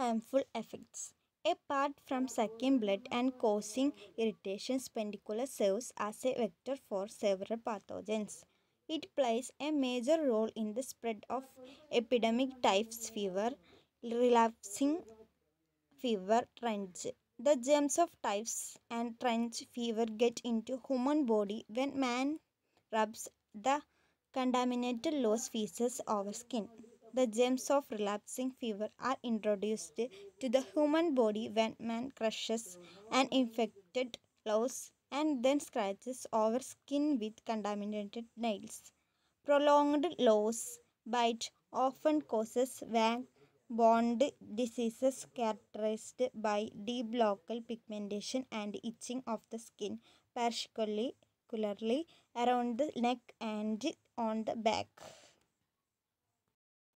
harmful effects. Apart from sucking blood and causing irritation, Pediculus serves as a vector for several pathogens. It plays a major role in the spread of epidemic typhus fever, relapsing fever, trench. The germs of typhus and trench fever get into human body when man rubs the contaminated loose feces over skin. The germs of relapsing fever are introduced to the human body when man crushes an infected louse and then scratches over skin with contaminated nails. Prolonged louse bite often causes van bond diseases characterized by deep local pigmentation and itching of the skin, particularly around the neck and on the back.